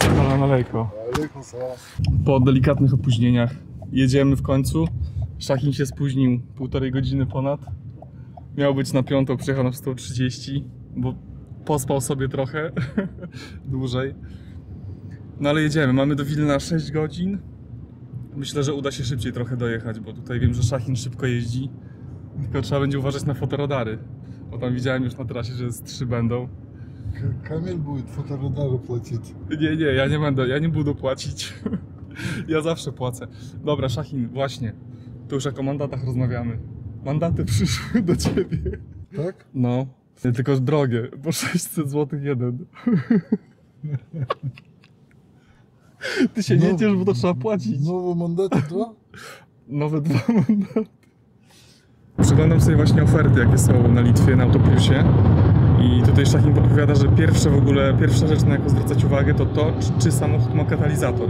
Salam alejko. Po delikatnych opóźnieniach jedziemy w końcu. Szachin się spóźnił półtorej godziny ponad. Miał być na piątą, przyjechał na 130, bo pospał sobie trochę dłużej. No ale jedziemy, mamy do Wilna 6 godzin. Myślę, że uda się szybciej trochę dojechać, bo tutaj wiem, że Szachin szybko jeździ. Tylko trzeba będzie uważać na fotoradary. Bo tam widziałem już na trasie, że z trzy będą. К- Камиль будет фоторадары платить. Nie, nie, ja nie będę, ja nie budę płacić. Ja zawsze płacę. Dobra, Szachin, właśnie. To już jak o mandatach rozmawiamy. Mandaty przyszły do ciebie. Так? No. Tylko drogie, bo 600 zł jeden. Ty się nie No, ciesz, bo to trzeba płacić. Новые мандаты два? Nowe dwa mandaty. Przeglądam sobie właśnie oferty, jakie są na Litwie, na autoplusie. i tutaj Szachin podpowiada, że pierwsze w ogóle, pierwsza rzecz, na jaką zwracać uwagę, to to, czy, czy samochód ma katalizator.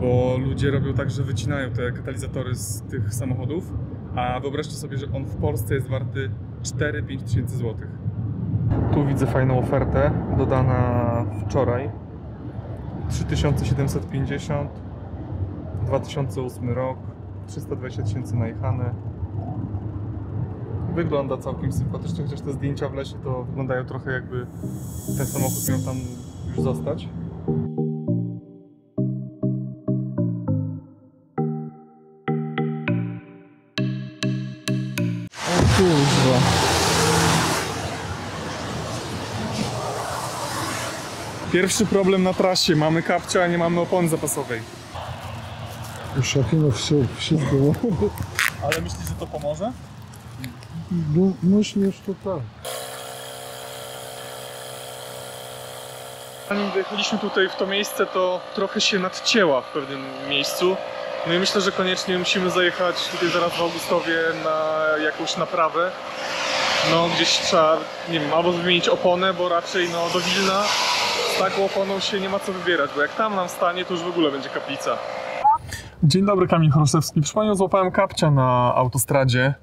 Bo ludzie robią tak, że wycinają te katalizatory z tych samochodów, a wyobraźcie sobie, że on w Polsce jest warty 4-5 tysięcy złotych. Tu widzę fajną ofertę, dodana wczoraj. 3750, 2008 rok, 320 tysięcy najechane wygląda całkiem sympatycznie, chociaż te zdjęcia w lesie to wyglądają trochę jakby ten samochód miał tam już zostać. O kurwa. Pierwszy problem na trasie. Mamy kapcia, a nie mamy opony zapasowej. Już Afinów się. Ale myślisz, że to pomoże? no, myślisz to tak. Zanim wyjechaliśmy tutaj w to miejsce, to trochę się nadcięła w pewnym miejscu. No i myślę, że koniecznie musimy zajechać tutaj zaraz w Augustowie na jakąś naprawę. No gdzieś trzeba, nie wiem, albo wymienić oponę, bo raczej no do Wilna z taką oponą się nie ma co wybierać, bo jak tam nam stanie, to już w ogóle będzie kaplica. Dzień dobry, Kamil Choroszewski. Przypomniał, złapałem kapcia na autostradzie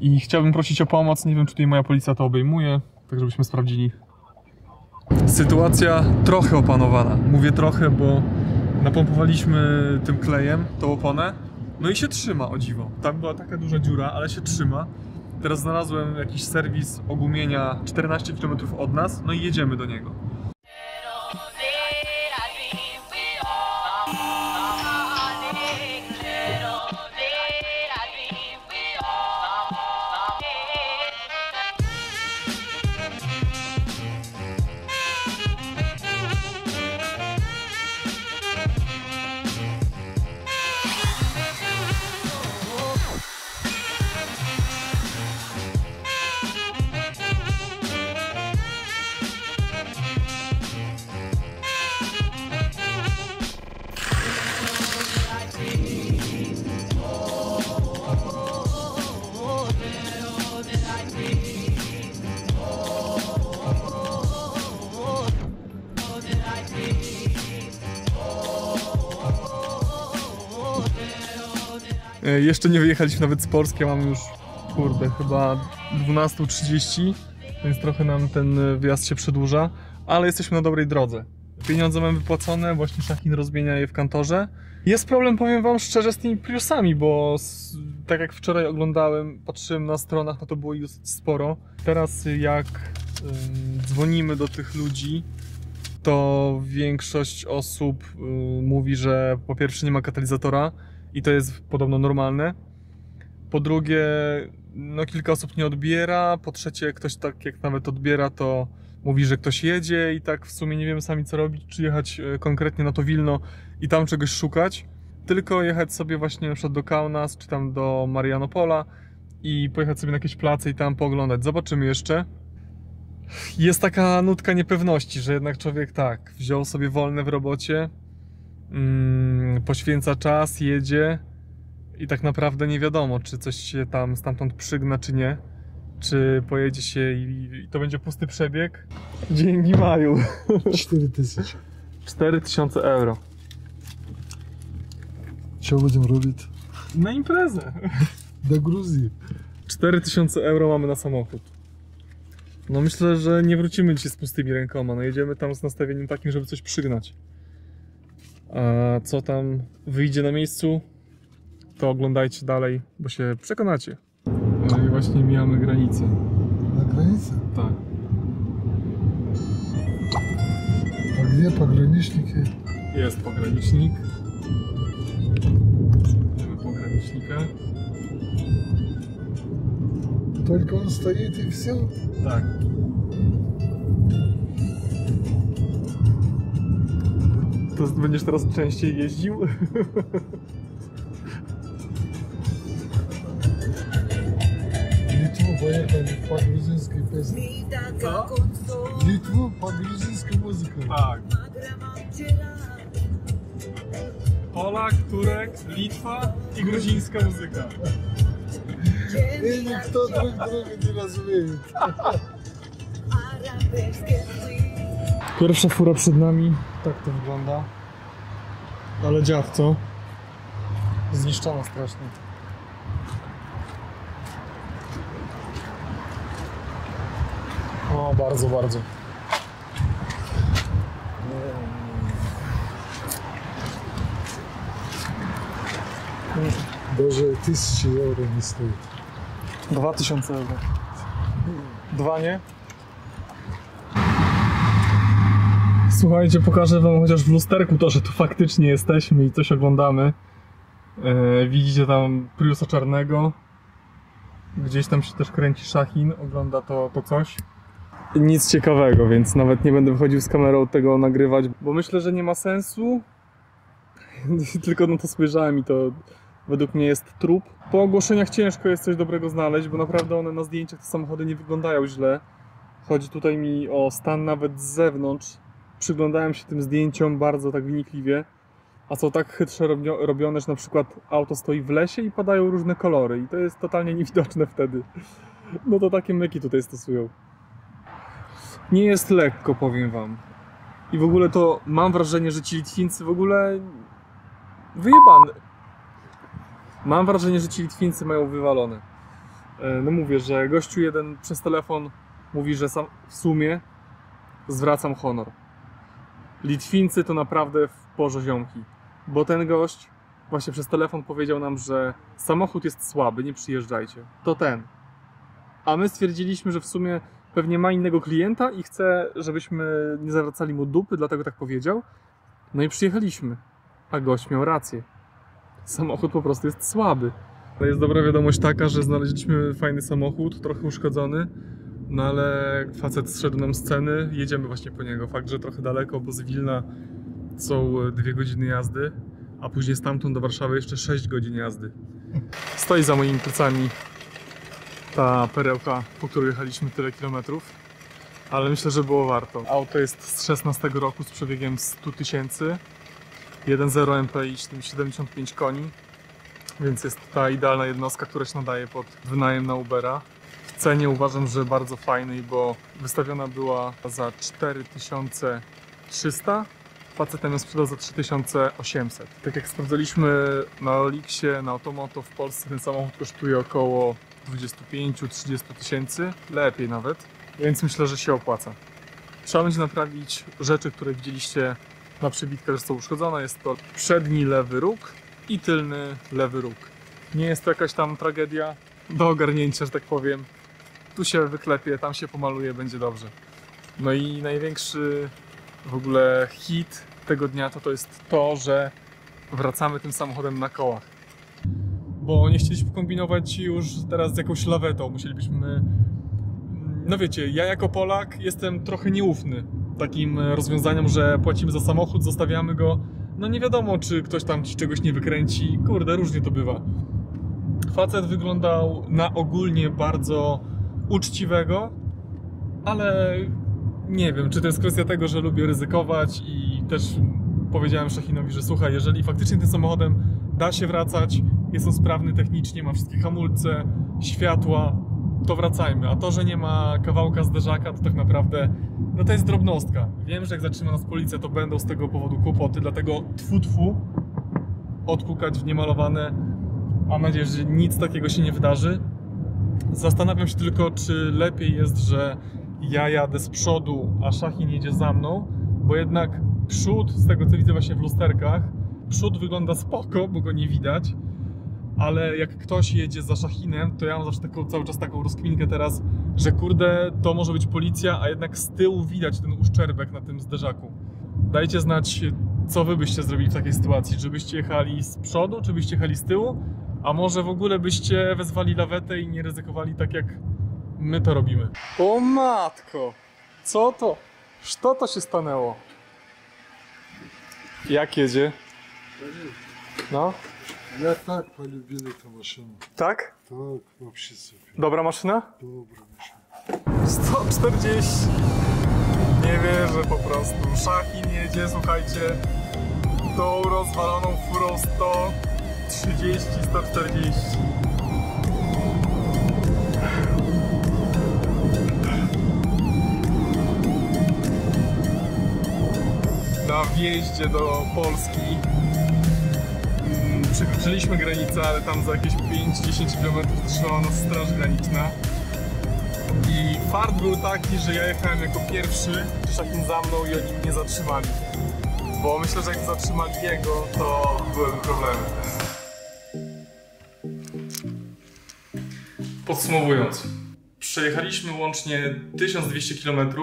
i chciałbym prosić o pomoc. Nie wiem, czy tutaj moja policja to obejmuje, tak żebyśmy sprawdzili. Sytuacja trochę opanowana. Mówię trochę, bo napompowaliśmy tym klejem tą oponę. No i się trzyma, o dziwo. Tam była taka duża dziura, ale się trzyma. Teraz znalazłem jakiś serwis ogumienia 14 km od nas, no i jedziemy do niego. Jeszcze nie wyjechaliśmy nawet z Polski, mamy już, kurde, chyba 12.30, więc trochę nam ten e, wyjazd się przedłuża, ale jesteśmy na dobrej drodze. Pieniądze mamy wypłacone, właśnie Szachin rozmienia je w kantorze. Jest problem, powiem wam szczerze, z tymi Priusami, bo s- tak jak wczoraj oglądałem, patrzyłem na stronach, no to było dosyć sporo. Teraz jak dzwonimy do tych ludzi, to większość osób y, mówi, że po pierwsze nie ma katalizatora, i to jest podobno normalne. Po drugie, no kilka osób nie odbiera. Po trzecie, ktoś tak jak nawet odbiera, to mówi, że ktoś jedzie i tak w sumie nie wiemy sami co robić, czy jechać e, konkretnie na to Wilno i tam czegoś szukać, tylko jechać sobie właśnie na przykład do Kaunas, czy tam do Marianopola i pojechać sobie na jakieś place i tam pooglądać. Zobaczymy jeszcze. Jest taka nutka niepewności, że jednak człowiek tak, wziął sobie wolne w robocie, Mm, poświęca czas, jedzie i tak naprawdę nie wiadomo, czy coś się tam stamtąd przygna, czy nie. Czy pojedzie się i, i to będzie pusty przebieg? Dzięki Maju. 4000. 4000 euro. Co będziemy robić? Na imprezę. Do Gruzji. 4000 euro mamy na samochód. No myślę, że nie wrócimy dzisiaj z pustymi rękoma. No jedziemy tam z nastawieniem takim, żeby coś przygnać. A co tam wyjdzie na miejscu, to oglądajcie dalej, bo się przekonacie. No i właśnie mijamy granicę. На границе? Tak. А где пограничники? Jest pogranicznik. Idziemy pogranicznika. Только он стоит и все. Tak. To będziesz teraz częściej jeździł? Литву поехали по грузинской песне. Co? Литву по грузинской музыке. Tak. Polak, Turek, Litwa i gruzińska muzyka. И никто друг друга не разумеет. Pierwsza fura przed nami, tak to wygląda. Ale dziad, co? Zniszczona strasznie. O, bardzo, bardzo. Даже тысячи евро не стоит. 2000 euro. Dwa nie? Słuchajcie, pokażę wam chociaż w lusterku to, że tu faktycznie jesteśmy i coś oglądamy. E, widzicie tam Priusa czarnego. Gdzieś tam się też kręci Szachin, ogląda to, to coś. Nic ciekawego, więc nawet nie będę wychodził z kamerą tego nagrywać, bo myślę, że nie ma sensu. Tylko na to spojrzałem i to według mnie jest trup. Po ogłoszeniach ciężko jest coś dobrego znaleźć, bo naprawdę one na zdjęciach te samochody nie wyglądają źle. Chodzi tutaj mi o stan nawet z zewnątrz. Przyglądałem się tym zdjęciom bardzo tak wnikliwie, a są tak chytrze robio- robione, że na przykład auto stoi w lesie i padają różne kolory i to jest totalnie niewidoczne wtedy. No to takie myki tutaj stosują. Nie jest lekko, powiem wam. I w ogóle to mam wrażenie, że ci Litwińcy w ogóle wyjebane. Mam wrażenie, że ci Litwińcy mają wywalone. E, No mówię, że gościu jeden przez telefon mówi, że sam w sumie zwracam honor. Litwińcy to naprawdę w porze ziomki. Bo ten gość właśnie przez telefon powiedział nam, że samochód jest słaby, nie przyjeżdżajcie. To ten. A my stwierdziliśmy, że w sumie pewnie ma innego klienta i chce, żebyśmy nie zawracali mu dupy, dlatego tak powiedział. No i przyjechaliśmy. A gość miał rację samochód po prostu jest słaby. Jest dobra wiadomość taka, że znaleźliśmy fajny samochód, trochę uszkodzony, no ale facet zszedł nam z ceny, jedziemy właśnie po niego. Fakt, że trochę daleko, bo z Wilna są dwie godziny jazdy, a później stamtąd do Warszawy jeszcze 6 godzin jazdy. Stoi za moimi plecami ta perełka, po której jechaliśmy tyle kilometrów, ale myślę, że było warto. Auto jest z 16 roku z przebiegiem 100 tysięcy. 1.0 MPI 75 koni, więc jest ta idealna jednostka, która się nadaje pod wynajem na Ubera. Cenie uważam, że bardzo fajnej, bo wystawiona była za 4300, facetem ją sprzedał za 3800. Tak jak sprawdzaliśmy na Olixie, na Automoto w Polsce ten samochód kosztuje około 25-30 tysięcy, lepiej nawet, więc myślę, że się opłaca. Trzeba będzie naprawić rzeczy, które widzieliście na przybitkach, że są uszkodzone. Jest to przedni lewy róg i tylny lewy róg. Nie jest to jakaś tam tragedia do ogarnięcia, że tak powiem. Tu się wyklepie, tam się pomaluje, będzie dobrze. No i największy w ogóle hit tego dnia to, to jest to, że wracamy tym samochodem na kołach. Bo nie chcieliśmy kombinować już teraz z jakąś lawetą. Musielibyśmy. No wiecie, ja jako Polak jestem trochę nieufny takim rozwiązaniom, że płacimy za samochód, zostawiamy go. No nie wiadomo, czy ktoś tam ci czegoś nie wykręci. Kurde, różnie to bywa. Facet wyglądał na ogólnie bardzo uczciwego, ale nie wiem, czy to jest kwestia tego, że lubię ryzykować i też powiedziałem Szachinowi, że słuchaj, jeżeli faktycznie tym samochodem da się wracać, jest on sprawny technicznie, ma wszystkie hamulce, światła, to wracajmy. A to, że nie ma kawałka zderzaka, to tak naprawdę no to jest drobnostka. Wiem, że jak zatrzyma nas policja, to będą z tego powodu kłopoty, dlatego tfu tfu odpukać w niemalowane. Mam nadzieję, że nic takiego się nie wydarzy. Zastanawiam się tylko, czy lepiej jest, że ja jadę z przodu, a Szachin jedzie za mną, bo jednak przód, z tego co widzę właśnie w lusterkach, przód wygląda spoko, bo go nie widać, ale jak ktoś jedzie za Szachinem, to ja mam zawsze taką, cały czas taką rozkminkę teraz, że kurde, to może być policja, a jednak z tyłu widać ten uszczerbek na tym zderzaku. Dajcie znać, co wy byście zrobili w takiej sytuacji, czy byście jechali z przodu, czy byście jechali z tyłu, a może w ogóle byście wezwali lawetę i nie ryzykowali tak jak my to robimy. O matko! Co to? Co to się stanęło? Jak jedzie? No? Я так полюбил эту машину. Tak? Так, вообще супер. Dobra maszyna? Добрая машина. 140. Nie wierzę po prostu. Szachin jedzie, słuchajcie, tą rozwaloną furą 130, 140. Na wjeździe do Polski mm, przekroczyliśmy granicę, ale tam za jakieś 5-10 km trzymała nas straż graniczna. I fart był taki, że ja jechałem jako pierwszy, Szachin za mną i oni mnie zatrzymali. Bo myślę, że jak zatrzymali jego, to byłyby problemy. Podsumowując, przejechaliśmy łącznie 1200 km,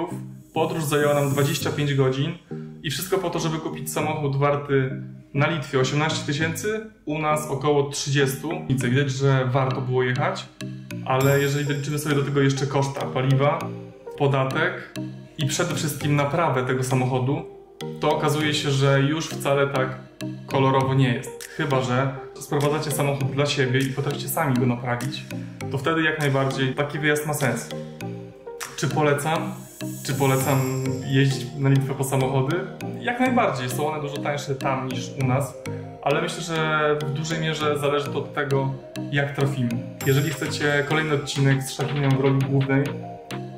podróż zajęła nam 25 godzin i wszystko po to, żeby kupić samochód warty na Litwie 18 tysięcy, u nas około 30. I co widać, że warto było jechać, ale jeżeli doliczymy sobie do tego jeszcze koszta paliwa, podatek i przede wszystkim naprawę tego samochodu, to okazuje się, że już wcale tak kolorowo nie jest. Chyba, że sprowadzacie samochód dla siebie i potraficie sami go naprawić, to wtedy jak najbardziej taki wyjazd ma sens. Czy polecam? Czy polecam jeździć na Litwę po samochody? Jak najbardziej. Są one dużo tańsze tam niż u nas, ale myślę, że w dużej mierze zależy to od tego, jak trafimy. Jeżeli chcecie kolejny odcinek z Szachinem w roli głównej,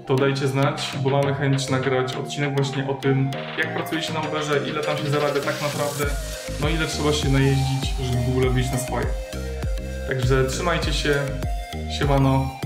to dajcie znać, bo mamy chęć nagrać odcinek właśnie o tym, jak pracuje się na Uberze, ile tam się zarabia tak naprawdę, no ile trzeba się najeździć, żeby w ogóle wyjść na swoje. Także trzymajcie się, siemano,